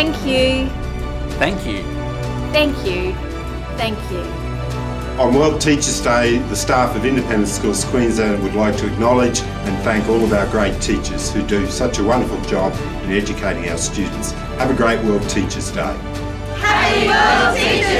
Thank you. Thank you. Thank you. Thank you. On World Teachers Day, the staff of Independent Schools Queensland would like to acknowledge and thank all of our great teachers who do such a wonderful job in educating our students. Have a great World Teachers Day. Happy World Teachers